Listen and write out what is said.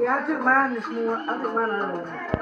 Yeah, I took mine this morning. I took mine earlier.